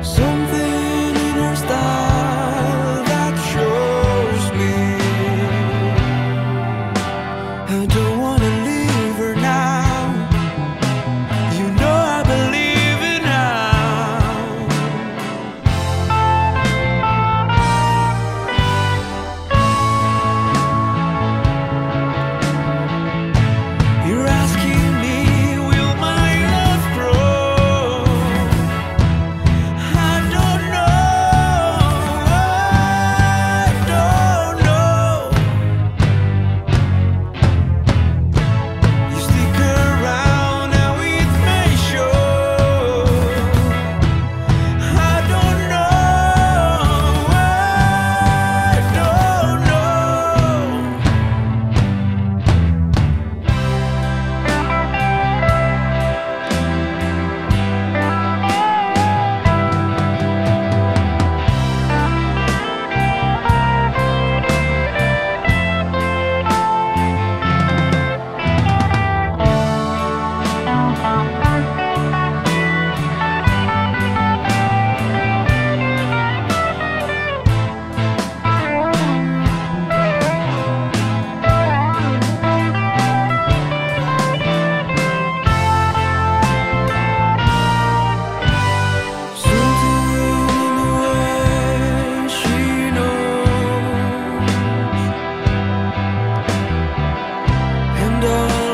So window.